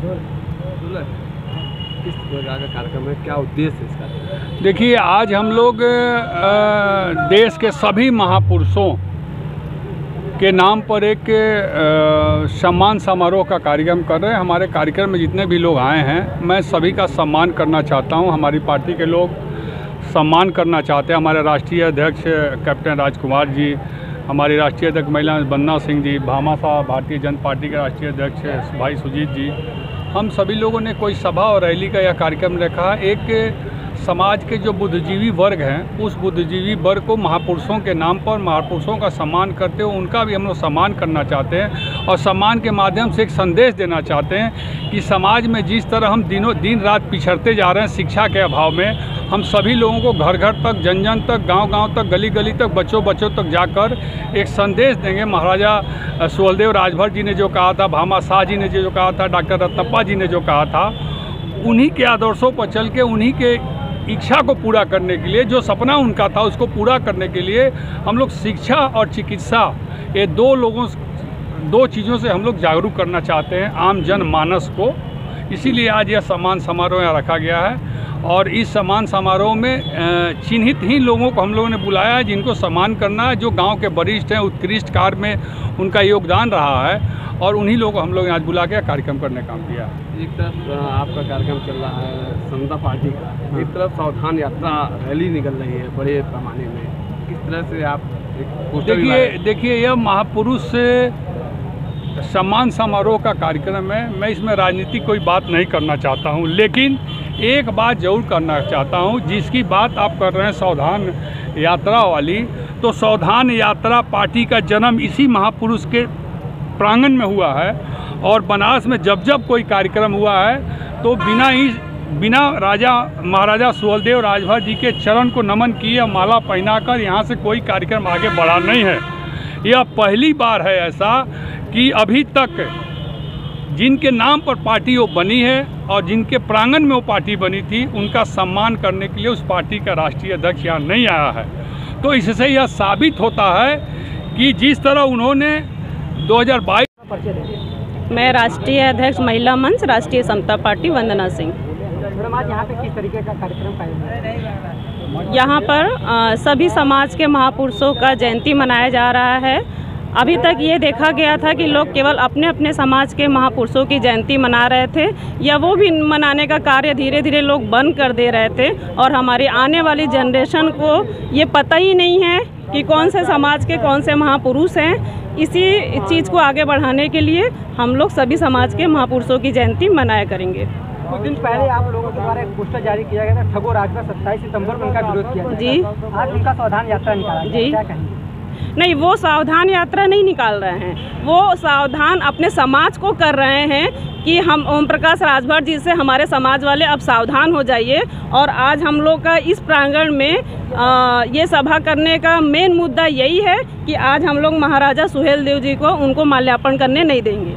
का कार्यक्रम है? क्या उद्देश्य इसका? देखिए, आज हम लोग देश के सभी महापुरुषों के नाम पर एक सम्मान समारोह का कार्यक्रम कर रहे हैं। हमारे कार्यक्रम में जितने भी लोग आए हैं, मैं सभी का सम्मान करना चाहता हूँ। हमारी पार्टी के लोग सम्मान करना चाहते हैं। हमारे राष्ट्रीय अध्यक्ष, कैप्टन राजकुमार जी, हमारी राष्ट्रीय अध्यक्ष महिला बन्ना सिंह जी, भामा साहब, भारतीय जनता पार्टी के राष्ट्रीय अध्यक्ष भाई सुजीत जी हम सभी लोगों ने कोई सभा और रैली का यह कार्यक्रम रखा। एक समाज के जो बुद्धिजीवी वर्ग हैं, उस बुद्धिजीवी वर्ग को महापुरुषों के नाम पर, महापुरुषों का सम्मान करते हुए उनका भी हम लोग सम्मान करना चाहते हैं और सम्मान के माध्यम से एक संदेश देना चाहते हैं कि समाज में जिस तरह हम दिनों, दिन रात पिछड़ते जा रहे हैं शिक्षा के अभाव में हम सभी लोगों को घर घर तक जन जन तक गाँव गाँव तक गली गली तक बच्चों बच्चों तक जाकर एक संदेश देंगे। महाराजा सुहलदेव राजभर जी ने जो कहा था, भामा शाह जी ने जो कहा था, डॉक्टर रत्नप्पा जी ने जो कहा था, उन्हीं के आदर्शों पर चल के, उन्हीं के इच्छा को पूरा करने के लिए, जो सपना उनका था, उसको पूरा करने के लिए हम लोग शिक्षा और चिकित्सा, ये दो लोगों दो चीज़ों से हम लोग जागरूक करना चाहते हैं, आम जन मानस को। इसीलिए आज यह सम्मान समारोह यहाँ रखा गया है। और इस सम्मान समारोह में चिन्हित ही लोगों को हम लोगों ने बुलाया है जिनको सम्मान करना है जो गाँव के वरिष्ठ हैं उत्कृष्ट कार्य में उनका योगदान रहा है और उन्हीं लोगों को हम लोग आज बुला के कार्यक्रम करने काम किया। एक तरफ़ आपका कार्यक्रम चल रहा है समता पार्टी का एक तरफ़ सावधान यात्रा रैली निकल रही है बड़े पैमाने में। किस तरह से आप देखिए देखिए यह महापुरुष से सम्मान समारोह का कार्यक्रम है। मैं इसमें राजनीतिक कोई बात नहीं करना चाहता हूँ लेकिन एक बात ज़रूर करना चाहता हूँ, जिसकी बात आप कर रहे हैं सावधान यात्रा वाली। तो सावधान यात्रा पार्टी का जन्म इसी महापुरुष के प्रांगण में हुआ है और बनारस में जब जब कोई कार्यक्रम हुआ है तो बिना ही, बिना राजा, महाराजा सुहलदेव राजभर जी के चरण को नमन किए माला पहनाकर यहाँ से कोई कार्यक्रम आगे बढ़ा नहीं है। यह पहली बार है ऐसा कि अभी तक जिनके नाम पर पार्टी वो बनी है और जिनके प्रांगण में वो पार्टी बनी थी उनका सम्मान करने के लिए उस पार्टी का राष्ट्रीय अध्यक्ष यहाँ नहीं आया है। तो इससे यह साबित होता है कि जिस तरह उन्होंने 2022 मैं राष्ट्रीय अध्यक्ष महिला मंच राष्ट्रीय समता पार्टी वंदना सिंह। यहाँ पे किस तरीके का कार्यक्रम? यहाँ पर सभी समाज के महापुरुषों का जयंती मनाया जा रहा है। अभी तक ये देखा गया था कि लोग केवल अपने अपने समाज के महापुरुषों की जयंती मना रहे थे या वो भी मनाने का कार्य धीरे धीरे लोग बंद कर दे रहे थे। और हमारी आने वाली जनरेशन को ये पता ही नहीं है कि कौन से समाज के कौन से महापुरुष हैं। इसी चीज़ को आगे बढ़ाने के लिए हम लोग सभी समाज के महापुरुषों की जयंती मनाया करेंगे। कुछ दिन पहले आप लोगों के द्वारा एक पोस्टर जारी किया गया था ठगो राजभर सत्ताईस सितंबर को उनका विरोध किया जी। आज उनका सावधान यात्रा निकाला जी। क्या कहेंगे? नहीं वो सावधान यात्रा नहीं निकाल रहे हैं। वो सावधान अपने समाज को कर रहे हैं कि हम ओम प्रकाश राजभर जी से हमारे समाज वाले अब सावधान हो जाइए और आज हम लोग का इस प्रांगण में आ, ये सभा करने का मेन मुद्दा यही है कि आज हम लोग महाराजा सुहेल देव जी को उनको माल्यार्पण करने नहीं देंगे।